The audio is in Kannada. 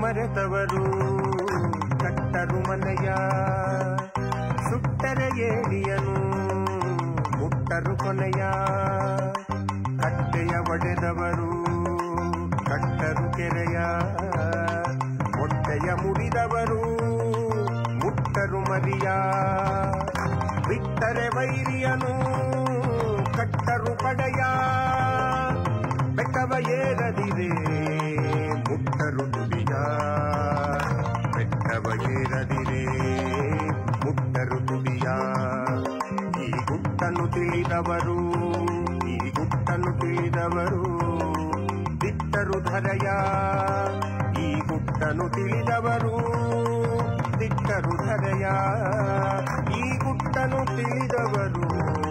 ಮರೆತವರು ಕಟ್ಟರು ಮನೆಯ ಸುಟ್ಟರೆ ಏಳಿಯನು ಮುಟ್ಟರು ಕೊನೆಯ ಕಟ್ಟೆಯ ಒಡೆದವರು ಕಟ್ಟರು ಕೆರೆಯ ಮೊಟ್ಟೆಯ ಮುಡಿದವರು. ಮುಟ್ಟರು ಮರಿಯ? ಬಿಟ್ಟರೆ ವೈರಿಯನು ಕಟ್ಟರು ಪಡೆಯ? ಬೆಟ್ಟವ ಏರದಿರೆ ಮುಟ್ಟರು ದುಡಿಯ? ಬೆಟ್ಟವ ಏರದಿರೆ ಮುಟ್ಟರು ದುಡಿಯ? ಈ ಗುಟ್ಟನ್ನು ತಿಳಿದವರು, ಈ ಗುಟ್ಟನ್ನು ತಿಳಿದವರು ಬಿಟ್ಟರು ಧರೆಯ? ಈ ಗುಟ್ಟನ್ನು ತಿಳಿದವರು ಧರೆಯ ಈ ಗುಟ್ಟನು ತಿಳಿದವರು.